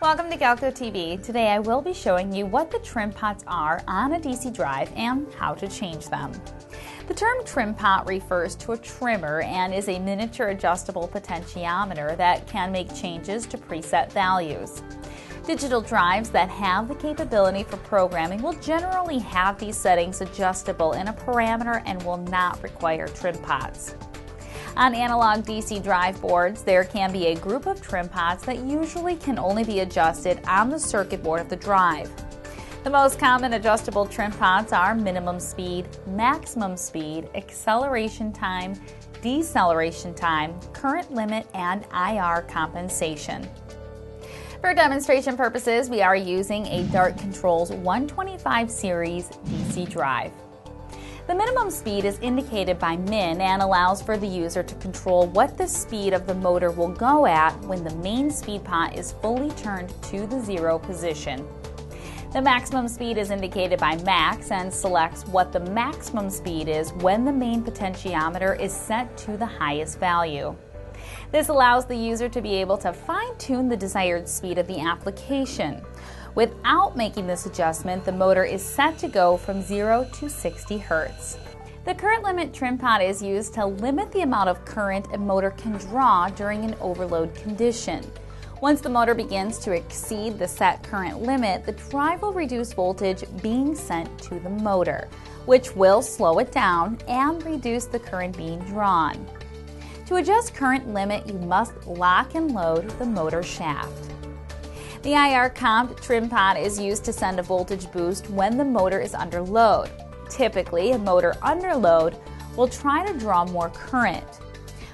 welcome to Galco TV. Today I will be showing you what the trim pots are on a DC drive and how to change them. The term trim pot refers to a trimmer and is a miniature adjustable potentiometer that can make changes to preset values. Digital drives that have the capability for programming will generally have these settings adjustable in a parameter and will not require trim pots. On analog DC drive boards, there can be a group of trim pots that usually can only be adjusted on the circuit board of the drive. The most common adjustable trim pots are minimum speed, maximum speed, acceleration time, deceleration time, current limit, and IR compensation. For demonstration purposes, we are using a Dart Controls 125 series DC drive. The minimum speed is indicated by min and allows for the user to control what the speed of the motor will go at when the main speed pot is fully turned to the zero position. The maximum speed is indicated by max and selects what the maximum speed is when the main potentiometer is set to the highest value. This allows the user to be able to fine tune the desired speed of the application. Without making this adjustment, the motor is set to go from 0 to 60 Hz. The current limit trim pot is used to limit the amount of current a motor can draw during an overload condition. Once the motor begins to exceed the set current limit, the drive will reduce voltage being sent to the motor, which will slow it down and reduce the current being drawn. To adjust current limit, you must lock and load the motor shaft. The IR comp trim pot is used to send a voltage boost when the motor is under load. Typically, a motor under load will try to draw more current.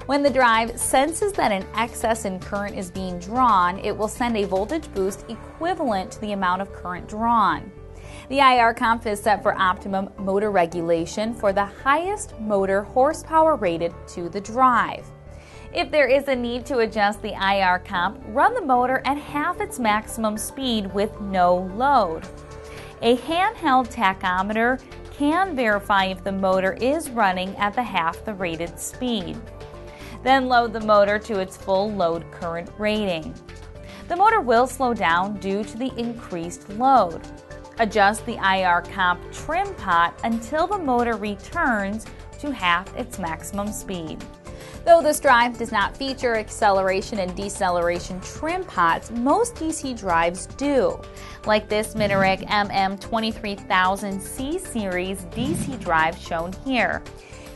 When the drive senses that an excess in current is being drawn, it will send a voltage boost equivalent to the amount of current drawn. The IR comp is set for optimum motor regulation for the highest motor horsepower rated to the drive. If there is a need to adjust the IR comp, run the motor at half its maximum speed with no load. A handheld tachometer can verify if the motor is running at the half the rated speed. Then load the motor to its full load current rating. The motor will slow down due to the increased load. Adjust the IR comp trim pot until the motor returns to half its maximum speed. Though this drive does not feature acceleration and deceleration trim pots, most DC drives do, like this Minarik MM23000C series DC drive shown here.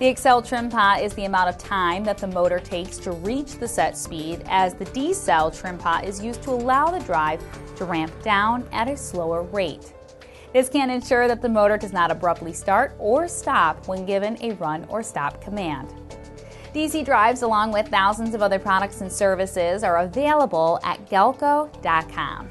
The accel trim pot is the amount of time that the motor takes to reach the set speed, as the decel trim pot is used to allow the drive to ramp down at a slower rate. This can ensure that the motor does not abruptly start or stop when given a run or stop command. DC drives, along with thousands of other products and services, are available at galco.com.